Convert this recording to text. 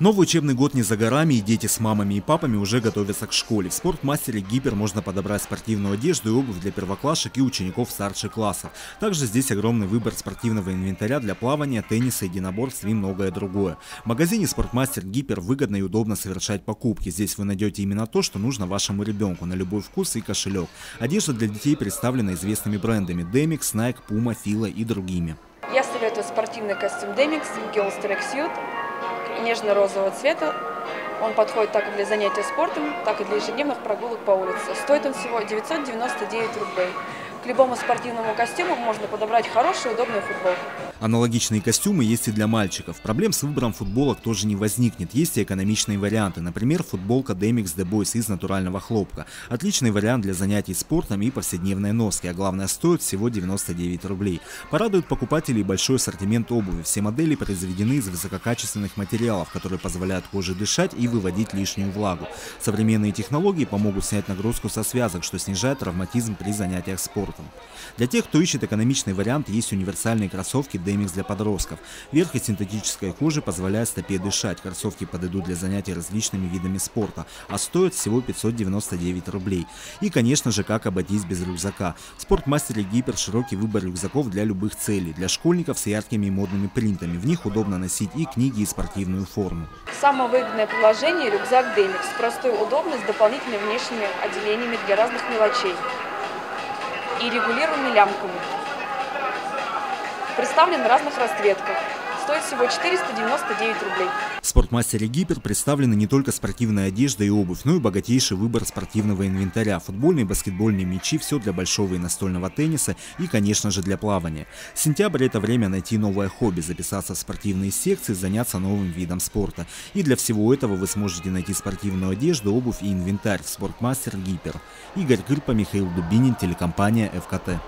Новый учебный год не за горами, и дети с мамами и папами уже готовятся к школе. В спортмастере Гипер можно подобрать спортивную одежду и обувь для первоклашек и учеников старших классов. Также здесь огромный выбор спортивного инвентаря для плавания, тенниса, единоборств и многое другое. В магазине Спортмастер Гипер выгодно и удобно совершать покупки. Здесь вы найдете именно то, что нужно вашему ребенку на любой вкус и кошелек. Одежда для детей представлена известными брендами Demix, Nike, Puma, Fila и другими. Я советую спортивный костюм Demix Girls Tracksuit нежно-розового цвета. Он подходит как для занятия спортом, так и для ежедневных прогулок по улице. Стоит он всего 999 рублей. Любому спортивному костюму можно подобрать хорошую удобную футболку. Аналогичные костюмы есть и для мальчиков. Проблем с выбором футболок тоже не возникнет. Есть и экономичные варианты. Например, футболка Demix The Boys из натурального хлопка. Отличный вариант для занятий спортом и повседневной носки, а главное стоит всего 99 рублей. Порадует покупателей большой ассортимент обуви. Все модели произведены из высококачественных материалов, которые позволяют коже дышать и выводить лишнюю влагу. Современные технологии помогут снять нагрузку со связок, что снижает травматизм при занятиях спортом. Для тех, кто ищет экономичный вариант, есть универсальные кроссовки Demix для подростков. Верх из синтетической кожи позволяет стопе дышать. Кроссовки подойдут для занятий различными видами спорта, а стоят всего 599 рублей. И, конечно же, как обойтись без рюкзака. В спортмастере Гипер широкий выбор рюкзаков для любых целей. Для школьников с яркими и модными принтами. В них удобно носить и книги, и спортивную форму. Самое выгодное предложение – рюкзак Demix. Простой, удобный, с дополнительными внешними отделениями для разных мелочей и регулируемыми лямками представлен в разных расцветках. Стоит всего 499 рублей. В спортмастере Гипер представлены не только спортивная одежда и обувь, но и богатейший выбор спортивного инвентаря. Футбольные баскетбольные мячи, все для большого и настольного тенниса и, конечно же, для плавания. Сентябрь – это время найти новое хобби, записаться в спортивные секции, заняться новым видом спорта. И для всего этого вы сможете найти спортивную одежду, обувь и инвентарь в спортмастер Гипер. Игорь Кырпа, Михаил Дубинин, телекомпания ФКТ.